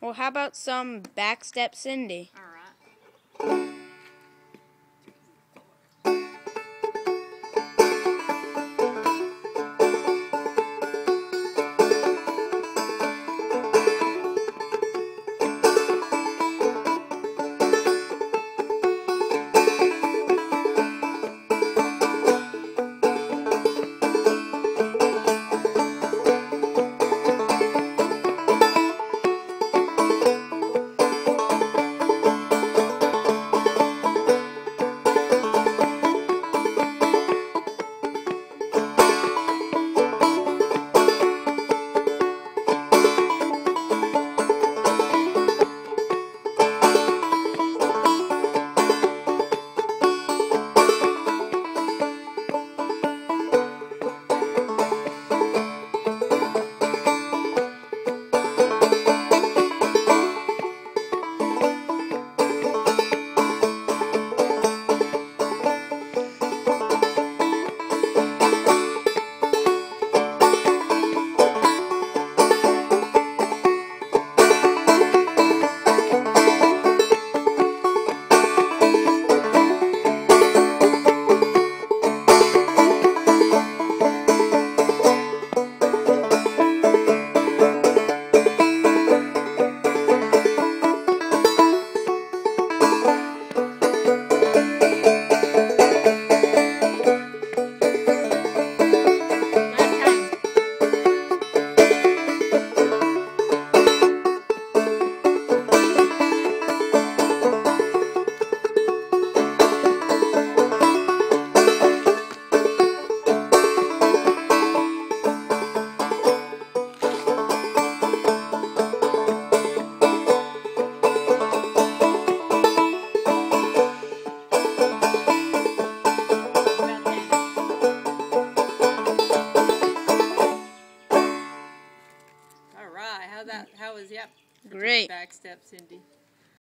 Well, how about some backstep Cindy? How that? How was yep? Great. Back step, Cindy.